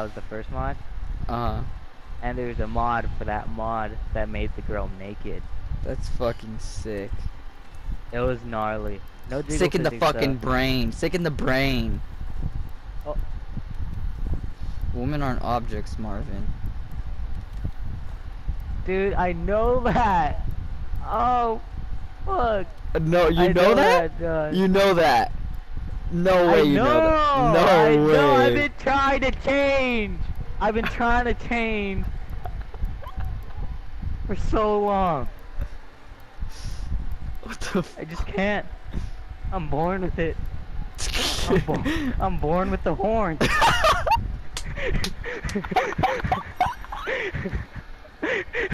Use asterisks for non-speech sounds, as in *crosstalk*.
That was the first mod. Uh, And there was a mod for that mod that made the girl naked. that's fucking sick. It was gnarly. No Sick in the fucking though. brain. Sick in the brain. Oh. Women aren't objects, Marvin. Dude, I know that. Oh, fuck. Uh, No, you I know, that? John. You know that? No way I you know. know that. No I way. know. I've been trying to change. I've been trying to change for so long. What the f- I just can't. I'm born with it. I'm, *laughs* bo- I'm born with the horn. *laughs* *laughs*